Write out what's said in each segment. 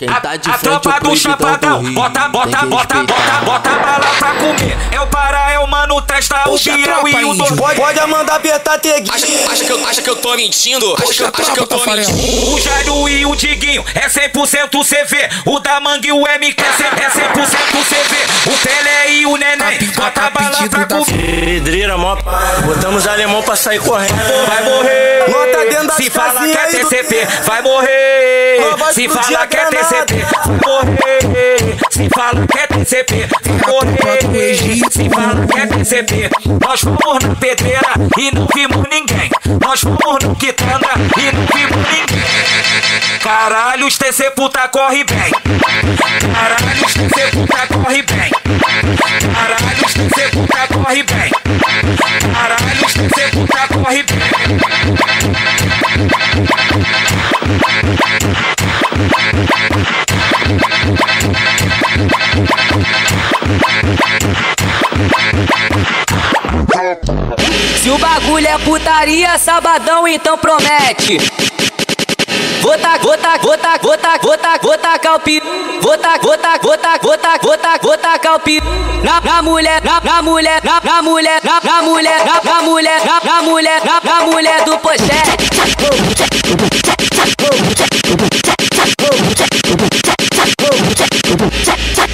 Quem tá de a, a frente tropa o do chapadão, bota, bota, bota, bota, bota bala pra comer. É o Pará, é o Mano Testa, o a tropa, e o. Dom. Pode, pode mandar apertar teguinho. Acha, acha, que eu, acha que eu tô mentindo? Acha, que eu- acha que eu tô mentindo? O Jairo e o Diguinho é 100% CV. O da Mangue e o MQ é 100% é 100% CV. O Pelé e o Neném, bota bala pra comer. Pedreira, mó. Botamos alemão pra sair correndo. Vai morrer. Nota dentro das Se fala que é TCP, vai morrer. Se fala a que é granada. TCP, vai morrer. Se fala que é TCP, vai morrer. Se fala que é TCP, nós fomos na pedreira e não vimos ninguém. Nós fomos no quitanda e não vimos ninguém. Caralho, os TC puta corre bem. Caralho, os TC puta corre bem. Caralho, os TC puta corre bem. Caralho, os TC puta corre bem. Putaria, sabadão então promete. Vou tá, vou tá, vou tá, vou tá, vou tá, tacar. Vou tá, tá, tá, tá, tá, tacar o pi. Na, na mulher, na, na mulher, na, na mulher, na, na mulher, na, na mulher, na, na mulher, na, na mulher do pochete.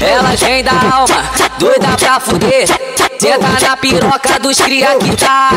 Elas vêm da alma, doida pra fuder. Senta na piroca dos cria que tá.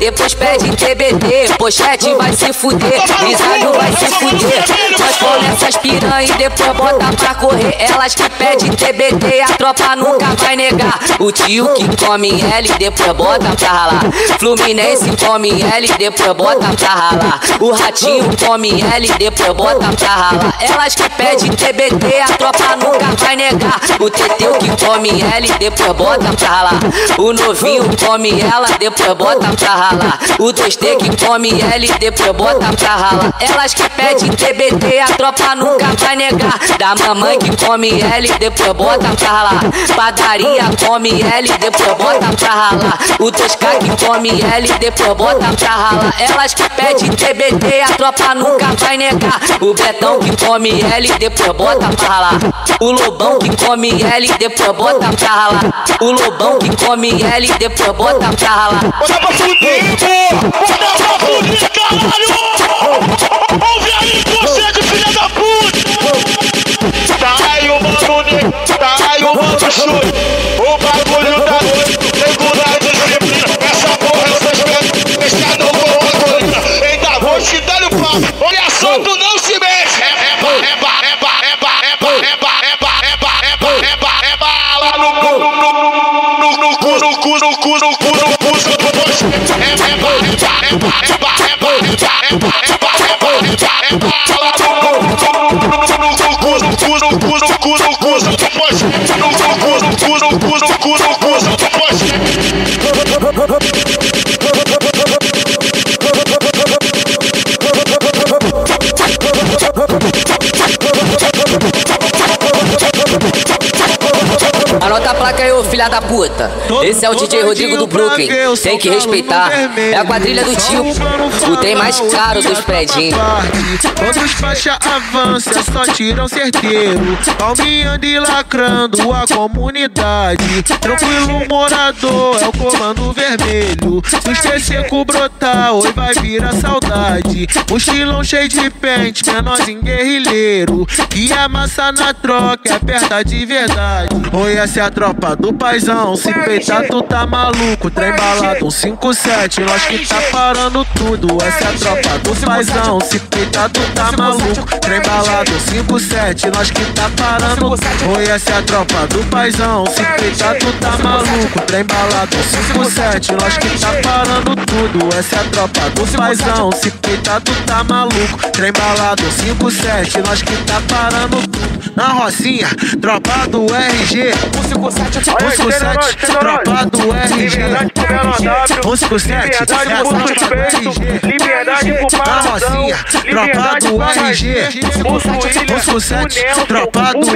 Depois pede TBT, pochete vai se fuder. Risado vai se fuder. Nós começa as piranha e depois bota pra correr. Elas que pedem TBT, a tropa nunca vai negar. O tio que come L, depois bota pra ralar. Fluminense come L, depois bota pra ralar. O ratinho come L, depois bota pra ralar. Elas que pedem TBT, a tropa nunca vai negar. O Teteu que come L, depois bota pra ralar. O novinho come ela, depois bota pra ralar. O 2T que come L, depois bota pra ralar. Elas que pedem TBT, a tropa nunca vai negar. Da mamãe que come L, depois bota pra ralar. Padaria come L, depois bota pra ralar. O 2K que come L, depois bota pra ralar. Elas que pedem TBT, a tropa nunca vai negar. O Betão que come L, depois bota pra ralar. O Lobão que come L, depois bota pra ralar. O Lobão que come L, depois bota pra ralar. Bota pra porra! Bota pra fuder, caralho! Ouve aí, você de filha da puta! Tá aí o mano tá aí o mano choro. Cu, no cu, no cu, no cu, no cu, seu puta. Esse é o DJ Rodrigo do Brooklyn. Tem que respeitar. É a quadrilha do tio. O trem mais caro dos predinhos. Quando os faixa avança, só tiram certeiro. Palminhando e lacrando a comunidade. Tranquilo morador, é o comando vermelho. Se os seco brotar, oi vai virar saudade. Mochilão cheio de pente, menorzinho guerrilheiro. Que amassa na troca, aperta de verdade. Oi, essa é a tropa do paizão. Se peitar, tu tá maluco. Trem balado, um 5-7, nós que tá parando tudo. Essa é a tropa do paizão. Se peitar, tu tá maluco. Trem balado, 5-7, nós que tá parando Oi, essa é a tropa do paizão. Se peitar, tu tá maluco. Trem balado, 5-7, nós que tá parando tudo. Essa é a tropa do paizão. Se peitar, tu tá maluco. Trem balado, 5-7, nós que tá parando tudo. Na Rocinha, tropa do RG. 157, tropa do RG. 157, 97, trampado RG. Você consegue? Liberdade pro paradão. Trampado RG. Você consegue?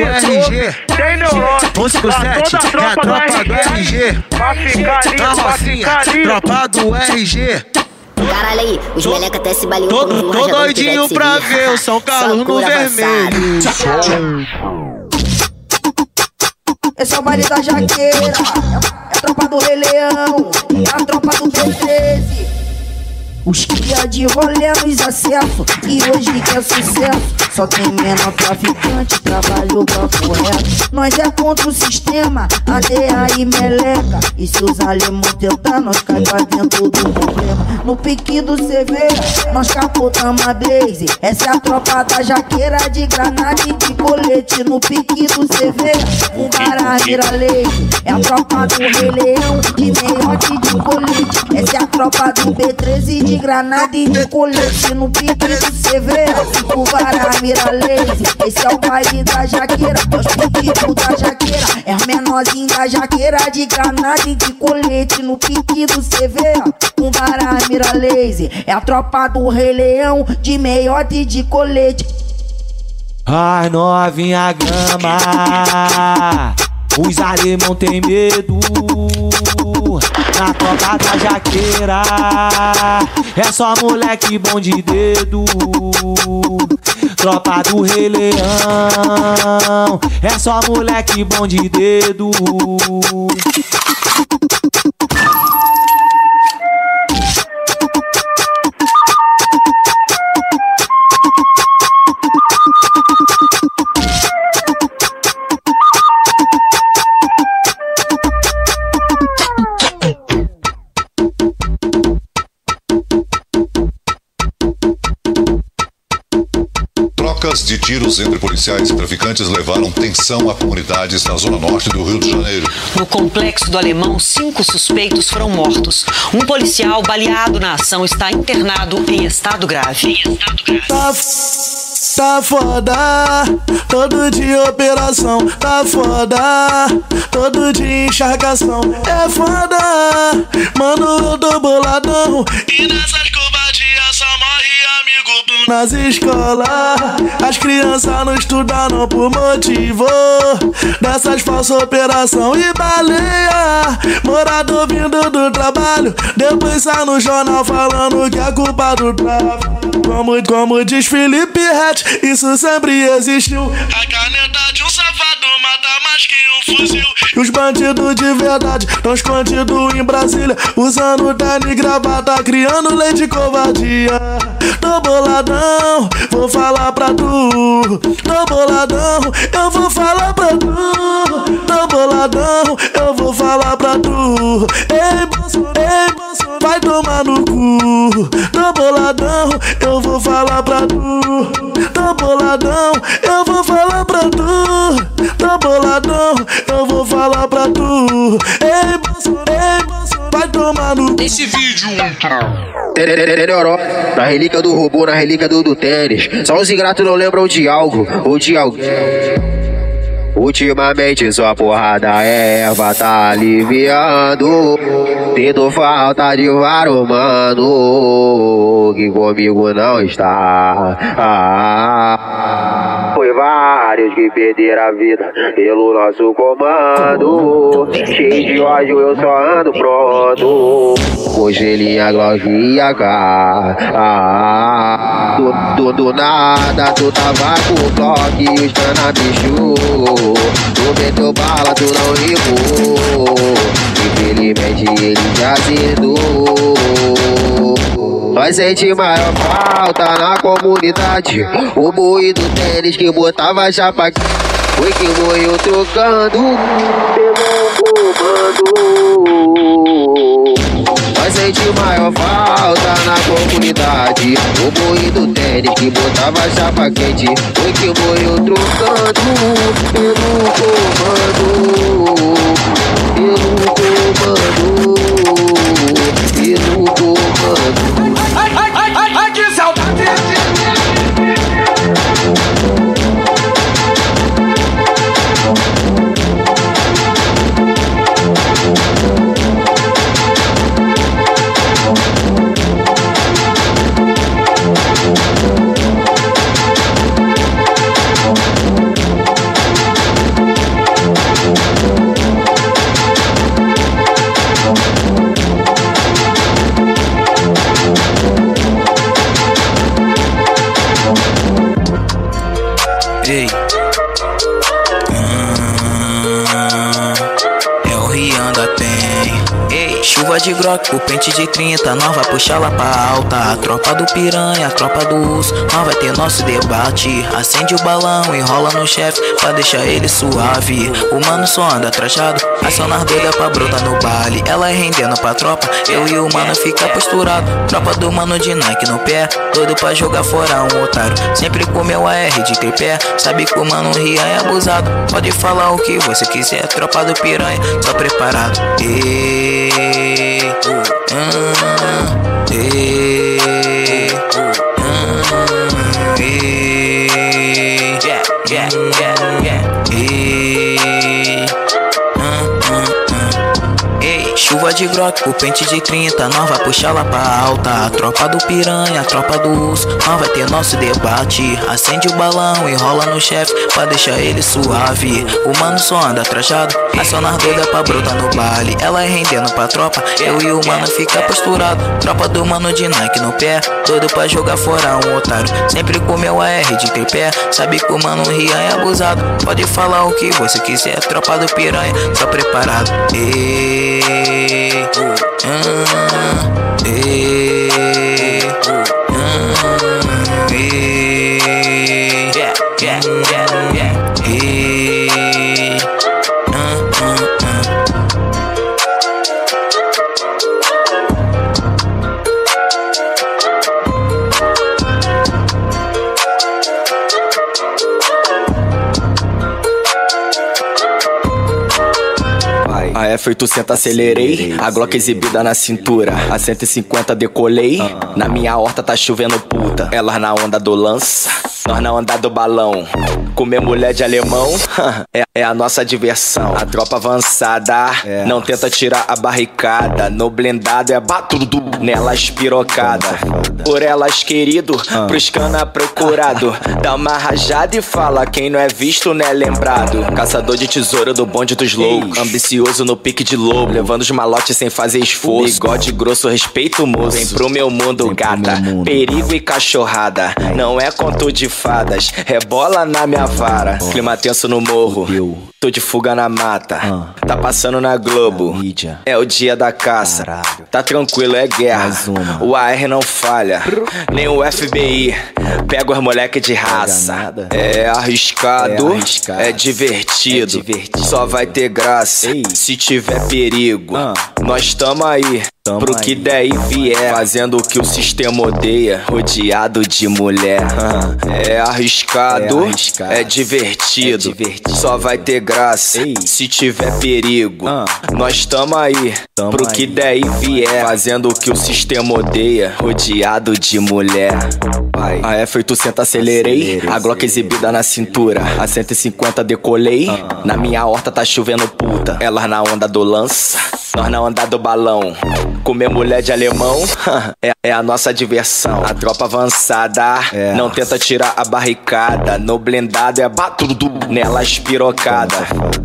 RG. Tem RG Você consegue? É a tropa do RG. Pra. Tropa do RG. Caralho aí, os meleca até se baliam Tô, doidinho pra ver o São Carlos no vermelho. Esse é o baile da jaqueira, é a tropa do Rei Leão, é a tropa do B13. Os cria de rolê nos acessos E hoje quer sucesso Só tem menor traficante Trabalho papo reto Nós é contra o sistema Aldeia e meleca. E se os alemão tentar Nós cai pra dentro do problema. No pique do CV Nós capotamos a blaze. Essa é a tropa da jaqueira De granada e de colete. No pique do CV Um barra vira leite. É a tropa do Rei Leão De meiote de colete. Essa é a tropa do B13 de granada e de colete. No pique do CV. O Vará lazy, esse é o baile da jaqueira. É os piquitos da jaqueira, é os menorzinhos da jaqueira de granada e de colete no pique do CV. O Vará mira lazy, é a tropa do Rei Leão de meiote de colete. Ai, novinha gama, os alemão tem medo. Na tropa da jaqueira, é só moleque bom de dedo. Tropa do Rei Leão, é só moleque bom de dedo. Policiais e traficantes levaram tensão a comunidades na zona norte do Rio de Janeiro. No complexo do Alemão, cinco suspeitos foram mortos. Um policial baleado na ação está internado em estado grave. Tá, tá foda, todo dia operação, tá foda, todo dia encharcação, é foda, mano, eu tô boladão. E nessas nas escolas. As crianças não estudaram por motivo dessas falsas operação e baleia. Morador vindo do trabalho, depois sai no jornal falando que é culpa do tráfico. Como, como diz Felipe Rett, isso sempre existiu. A caneta de um E os bandidos de verdade estão escondidos em Brasília, usando terno gravata, criando lei de covardia. Tô boladão, vou falar pra tu. Tô boladão, eu vou falar pra tu. Tô boladão, eu vou falar pra tu. Ei, bolso, ei, bolso, vai tomar no cu. Tô boladão, eu vou falar pra tu. Tô boladão, falar pra tu. Ei, bolso, ei, bolso, vai tomar no. Esse vídeo. Tereró, na relíquia do robô, na relíquia do, do tênis. Só os ingratos não lembram de algo ou de alguém. Ultimamente sua porrada erva tá aliviando Tendo falta de varo, mano Que comigo não está ah, Foi vários que perderam a vida Pelo nosso comando. Cheio de ódio eu só ando pronto. Com gelinha, Glock e AK ah, do, do, do nada tu tava com o Glock e os canabichos Tu meteu bala, tu não rimou Infelizmente ele já acertou Nós sente maior falta na comunidade. O boi do tênis que botava chapa Foi que morreu trocando pelo comando Nós maior falta na comunidade. O boi do tênis que botava chapa quente Foi que morreu trocando pelo comando Pelo comando chuva de grok, o pente de 30, nós vai puxar lá pra alta. A tropa do piranha, a tropa do urso, nós vai ter nosso debate. Acende o balão, enrola no chefe, pra deixar ele suave. O mano só anda trajado, aciona as doida pra brotar no baile. Ela é rendendo pra tropa, eu e o mano fica posturado. Tropa do mano de Nike no pé, doido pra jogar fora um otário. Sempre comeu AR de tripé, sabe que o mano ria é abusado. Pode falar o que você quiser, tropa do piranha, só preparado. E, Hey, uh, hey. Chuva de grok, o pente de 30, nós vai puxar lá pra alta. A tropa do piranha, a tropa do urso, nós vai ter nosso debate. Acende o balão, enrola no chefe, pra deixar ele suave. O mano só anda trajado, aciona as doida pra brotar no baile. Ela é rendendo pra tropa, eu e o mano fica posturado. Tropa do mano de Nike no pé, doido pra jogar fora um otário. Sempre comeu AR de tripé, sabe que o mano ria é abusado. Pode falar o que você quiser, tropa do piranha, só preparado. Mm-hmm. Mm-hmm. Yeah, yeah, yeah. A F800 acelerei, a Glock exibida na cintura. A 150 decolei, na minha horta tá chovendo puta. Elas na onda do lança, nós na onda do balão. Comer mulher de alemão é, é a nossa diversão. A tropa avançada não tenta tirar a barricada. No blindado é batudo, nelas pirocada. Por elas querido, pros cana procurado. Dá uma rajada e fala: quem não é visto não é lembrado. Caçador de tesouro do bonde dos loucos. Ambicioso no pique de lobo, levando os malotes sem fazer esforço. Bigode grosso, respeito moço. Vem pro meu mundo, gata. Perigo e cachorrada. Não é conto de fadas, rebola na minha vara. Clima tenso no morro. Tô de fuga na mata. Tá passando na Globo. É o dia da caça. Tá tranquilo, é guerra. O AR não falha. Nem o FBI. Pega os moleque de raça. É arriscado. É divertido. Só vai ter graça se tiver perigo. Nós tamo aí. Pro que der e vier, fazendo o que o sistema odeia, rodeado de mulher. É arriscado, é divertido, só vai ter graça se tiver perigo. Nós tamo aí, pro que der e vier, fazendo o que o sistema odeia, rodeado de mulher. A F800 acelerei, a Glock exibida na cintura. A 150 decolei, na minha horta tá chovendo puta. Elas na onda do lança, nós na onda do balão. Comer mulher de alemão é, é a nossa diversão. A tropa avançada não tenta tirar a barricada. No blindado é batudo, nelas pirocada.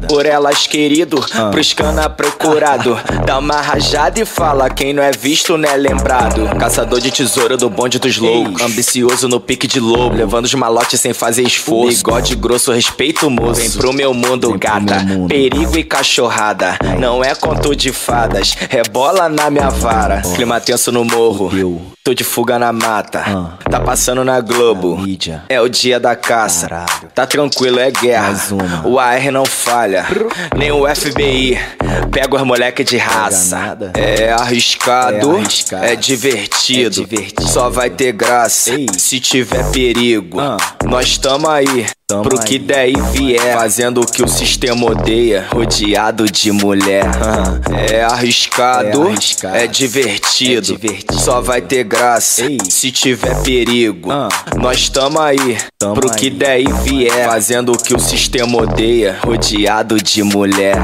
Por elas querido, pros cana procurado. Dá uma rajada e fala: quem não é visto não é lembrado. Caçador de tesouro do bonde dos loucos. Ambicioso no pique de lobo, levando os malotes sem fazer esforço. Bigode grosso, respeito moço. Vem pro meu mundo, gata. Perigo e cachorrada. Não é conto de rebola na minha vara. Clima tenso no morro. Tô de fuga na mata. Tá passando na Globo. É o dia da caça. Tá tranquilo, é guerra. O AR não falha. Nem o FBI. Pega os moleque de raça. É arriscado. É divertido. Só vai ter graça se tiver perigo. Nós tamo aí. Pro que der e vier, fazendo o que o sistema odeia, rodeado de mulher. É arriscado, é divertido, só vai ter graça se tiver perigo. Nós tamo aí, pro que der e vier, fazendo o que o sistema odeia, rodeado de mulher.